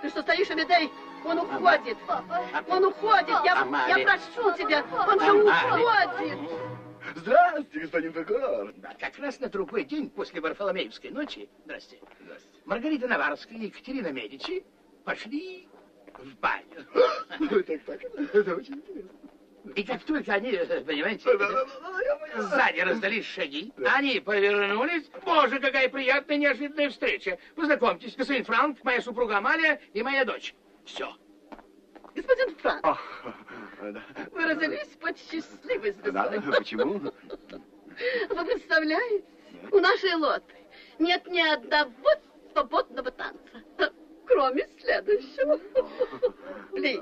Ты что стоишь, Амедей? Он уходит. Он уходит. Я, я прошу тебя. Он же уходит. Здравствуйте, господин прокурор. Да, как раз на другой день после Варфоломеевской ночи, здрасте, здрасте. Маргарита Наварская и Екатерина Медичи пошли в баню. Так, так, это очень интересно. И как только они, э, понимаете, сзади раздались шаги, они повернулись. Боже, какая приятная неожиданная встреча. Познакомьтесь, господин Франк, моя супруга Амалия и моя дочь. Все. Господин Франк, Ах, да. вы родились под счастливой Да, звездой. почему? Вы представляете, у нашей лоты нет ни одного свободного танца, кроме следующего. Ли,